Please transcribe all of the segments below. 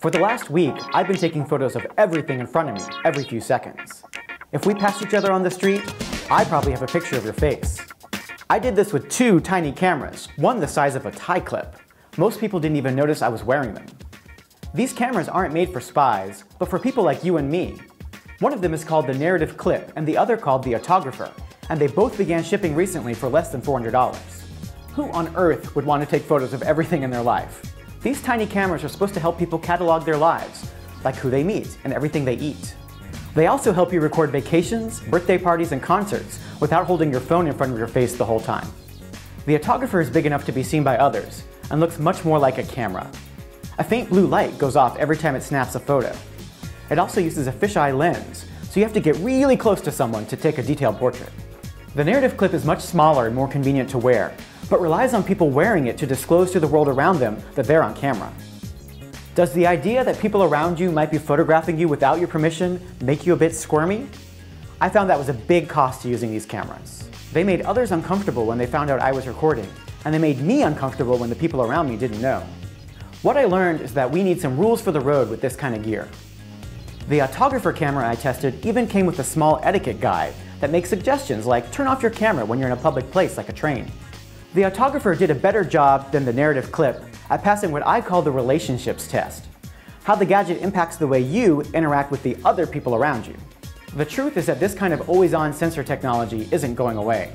For the last week, I've been taking photos of everything in front of me every few seconds. If we passed each other on the street, I probably have a picture of your face. I did this with two tiny cameras, one the size of a tie clip. Most people didn't even notice I was wearing them. These cameras aren't made for spies, but for people like you and me. One of them is called the Narrative Clip and the other called the Autographer, and they both began shipping recently for less than $400. Who on earth would want to take photos of everything in their life? These tiny cameras are supposed to help people catalog their lives, like who they meet and everything they eat. They also help you record vacations, birthday parties, and concerts without holding your phone in front of your face the whole time. The autographer is big enough to be seen by others and looks much more like a camera. A faint blue light goes off every time it snaps a photo. It also uses a fisheye lens, so you have to get really close to someone to take a detailed portrait. The narrative clip is much smaller and more convenient to wear, but relies on people wearing it to disclose to the world around them that they're on camera. Does the idea that people around you might be photographing you without your permission make you a bit squirmy? I found that was a big cost to using these cameras. They made others uncomfortable when they found out I was recording, and they made me uncomfortable when the people around me didn't know. What I learned is that we need some rules for the road with this kind of gear. The autographer camera I tested even came with a small etiquette guide that makes suggestions like turn off your camera when you're in a public place like a train. The autographer did a better job than the narrative clip at passing what I call the relationships test, how the gadget impacts the way you interact with the other people around you. The truth is that this kind of always-on sensor technology isn't going away.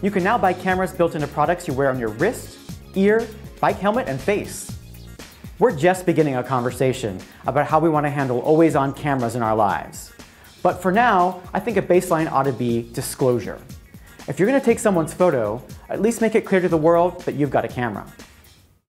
You can now buy cameras built into products you wear on your wrist, ear, bike helmet, and face. We're just beginning a conversation about how we want to handle always-on cameras in our lives. But for now, I think a baseline ought to be disclosure. If you're going to take someone's photo, at least make it clear to the world that you've got a camera.